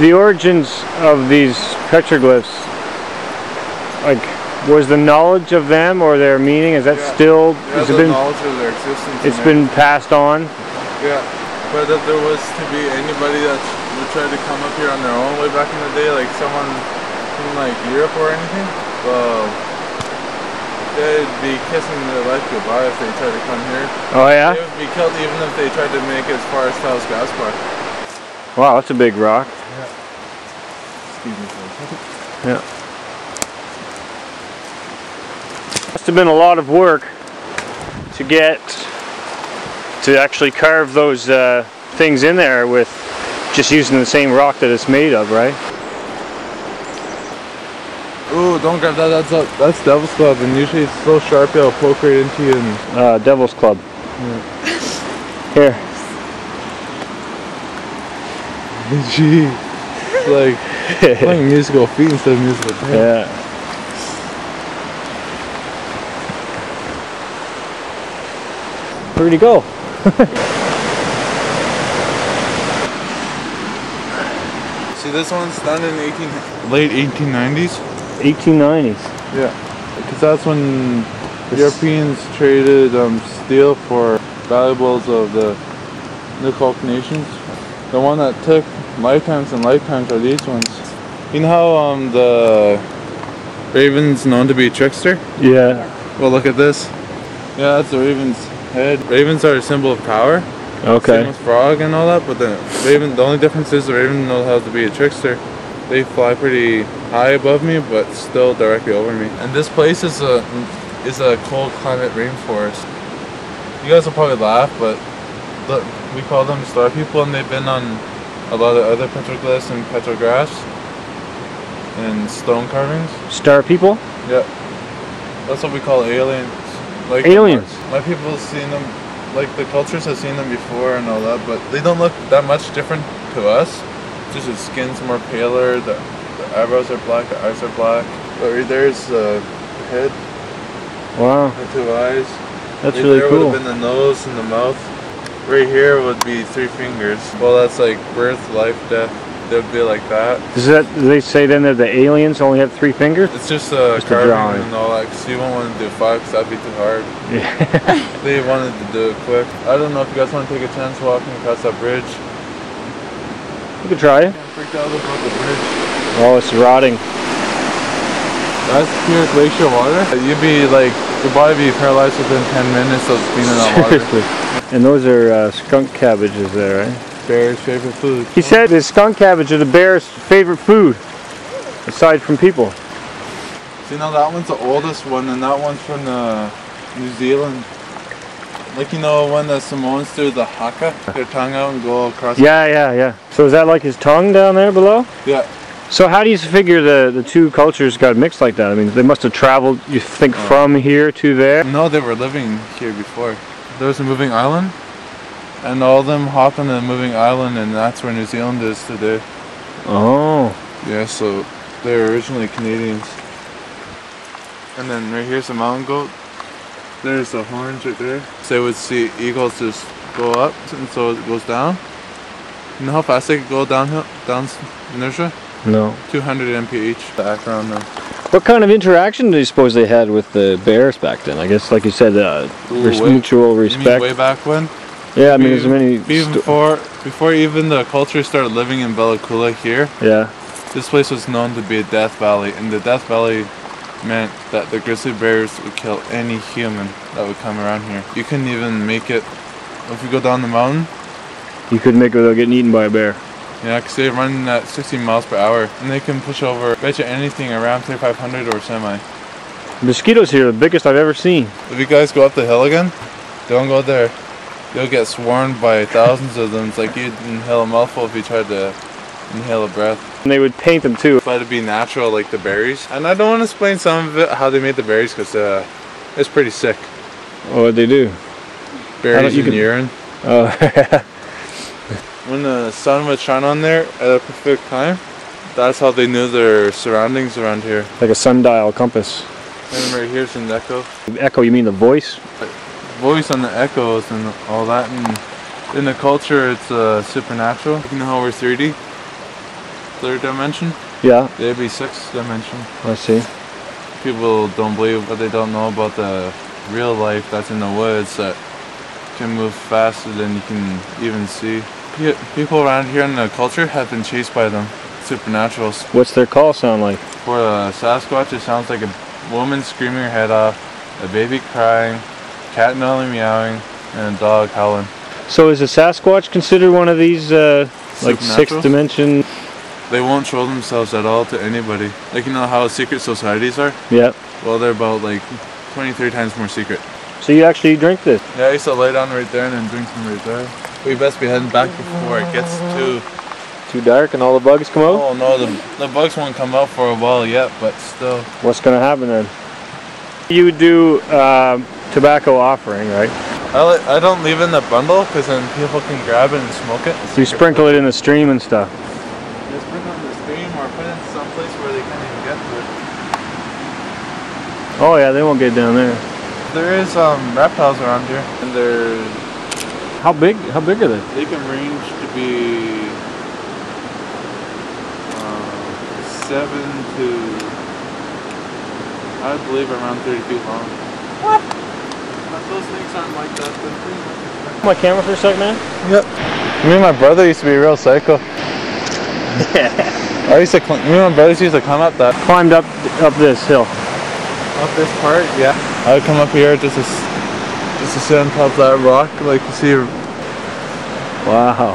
the origins of these petroglyphs, like, was the knowledge of them or their meaning, is that Yeah. still, Yeah, has the it been, knowledge of their existence. it's been passed on? Yeah, but if there was to be anybody that would try to come up here on their own way back in the day, like someone from like Europe or anything, well, they'd be kissing their life goodbye if they tried to come here. Oh yeah? They would be killed even if they tried to make it as far as Taos Gaspar. Wow, that's a big rock. Excuse me for a second. Yeah. Must have been a lot of work to get to actually carve those uh, things in there with just using the same rock that it's made of, right? Ooh, don't grab that. That's a, that's Devil's Club, and usually it's so sharp it'll poke right into you. And Uh, Devil's Club. Here. Gee, it's like playing musical feet instead of musical pants. Yeah. Where'd he go? See, this one's done in 18 late 1890s. 1890s. Yeah, because that's when Europeans traded um, steel for valuables of the Nuxalk nations. The one that took lifetimes and lifetimes are these ones. You know how um, the raven's known to be a trickster? Yeah. Well, look at this. Yeah, that's the raven's head. Ravens are a symbol of power. Okay. Same with frog and all that, but the raven, the only difference is the raven knows how to be a trickster. They fly pretty high above me, but still directly over me. And this place is a is a cold climate rainforest. You guys will probably laugh, but look, we call them star people, and they've been on a lot of other petroglyphs and petrographs and stone carvings. Star people? Yeah, that's what we call aliens. Like Aliens? My, people have seen them, like the cultures have seen them before and all that, but they don't look that much different to us. Just the skin's more paler, the, the eyebrows are black, the eyes are black. But right there's the head, Wow, the two eyes. that's right really there cool. would have been the nose and the mouth. Right here would be three fingers. Well, that's like birth, life, death. They would be like that. Does that, do they say then that the aliens only have three fingers? It's just uh, Just a carving drawing. and all that. Cause you won't want to do five, cause that'd be too hard. Yeah. They wanted to do it quick. I don't know if you guys want to take a chance walking across that bridge. you could try it. I'm freaked out about the bridge. Oh, it's rotting. That's pure glacier water. You'd be like, your body would be paralyzed within 10 minutes of being in that water. Seriously. And those are uh, skunk cabbages there, right? Bear's favorite food. He said the skunk cabbage are the bear's favorite food, aside from people. See, now that one's the oldest one, and that one's from uh, New Zealand. Like, you know, when the Samoans do the haka, their tongue out and go across. Yeah, yeah, yeah. So is that like his tongue down there below? Yeah. So how do you figure the, the two cultures got mixed like that? I mean, they must have traveled, you think, Oh. from here to there? No, they were living here before. There was a moving island, and all of them hopped on the moving island, and that's where New Zealand is today. Oh. Yeah, so they're originally Canadians. And then right here's a mountain goat. There's the horns right there. So they would see eagles just go up, and so it goes down. You know how fast they could go downhill, down inertia? No. 200 mph. Back around them. What kind of interaction do you suppose they had with the bears back then? I guess, like you said, uh, Ooh, way- mutual respect. way back when? yeah, I mean, there's many. Even before, before even the culture started living in Bella Coola here, yeah. This place was known to be a death valley, and the death valley meant that the grizzly bears would kill any human that would come around here. You couldn't even make it. If you go down the mountain, You couldn't make it without getting eaten by a bear. Yeah, 'cause they run at 16 miles per hour, and they can push over, bet you anything around 3500 or semi. Mosquitoes here, the biggest I've ever seen. If you guys go up the hill again, don't go there. You'll get swarmed by thousands of them. It's like you'd inhale a mouthful if you tried to inhale a breath. And they would paint them too. But to be natural like the berries. And I don't want to explain some of it, how they made the berries, because uh, it's pretty sick. What would they do? Berries and can- urine. Oh, When the sun would shine on there at a perfect time, that's how they knew their surroundings around here. like a sundial compass. And right here's an echo. Echo, you mean the voice? Voice on the echoes and all that. And in the culture, it's uh, supernatural. You know how we're 3D? third dimension. Yeah, They'd be sixth dimension. I see. People don't believe what they don't know about the real life that's in the woods that can move faster than you can even see. Pe- People around here in the culture have been chased by them, supernaturals. What's their call sound like? For a Sasquatch, it sounds like a woman screaming her head off, a baby crying, cat nully meowing, and a dog howling. So is a Sasquatch considered one of these uh, like sixth dimension? They won't show themselves at all to anybody. Like you know how secret societies are? Yeah. Well, they're about like 20, 30 times more secret. So you actually drink this? Yeah, I used to lay down right there and then drink some right there. We best be heading back before it gets too. Too dark and all the bugs come out? Oh no, the the bugs won't come out for a while yet, but still. What's gonna happen then? You do uh, tobacco offering, right? I, I don't leave it in the bundle because then people can grab it and smoke it. You sprinkle it in the stream and stuff. Just bring it on the stream or put it in some place where they can't even get to it. Oh yeah, they won't get down there. There is um reptiles around here, and they're How big? How big are they? they can range to be uh, seven to I believe around thirty feet long. What? Those things aren't like that. They're pretty much My camera for a sec, man. Yep. Me and my brother used to be a real psycho. I used to, cl- me and my brothers used to climb up that, Climbed up up this hill. up this part. Yeah. I would come up here just to, s- just to sit on top of that rock, like you see. Wow.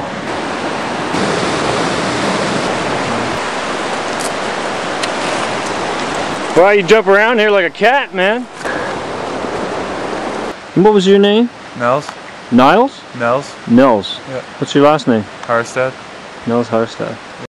Wow, you jump around here like a cat, man. And What was your name? Nels, Niles? Nels, Nels. Yeah. What's your last name? Harstad. Nels Harstad.